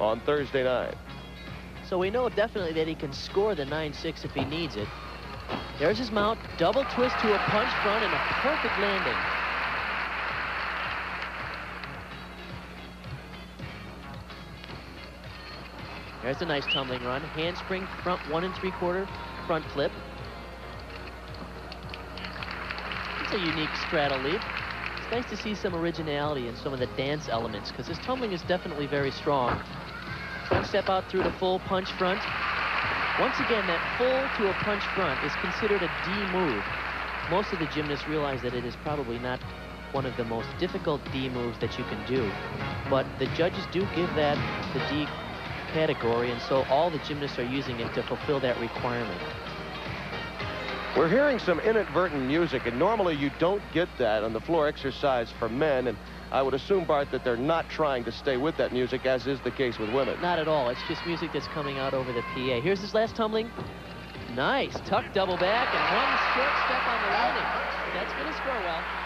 on Thursday night. So we know definitely that he can score the 9-6 if he needs it. There's his mount, double twist to a punch front and a perfect landing. There's a nice tumbling run. Handspring front one and three quarter front flip. It's a unique straddle leap. It's nice to see some originality in some of the dance elements because his tumbling is definitely very strong. Front step out through the full punch front. Once again, that full to a punch front is considered a D move. Most of the gymnasts realize that it is probably not one of the most difficult D moves that you can do. But the judges do give that the D category, and so all the gymnasts are using it to fulfill that requirement. We're hearing some inadvertent music, and normally you don't get that on the floor exercise for men, and I would assume, Bart, that they're not trying to stay with that music, as is the case with women. Not at all. It's just music that's coming out over the PA. Here's his last tumbling. Nice. Tuck double back and one short step on the landing. That's going to score well.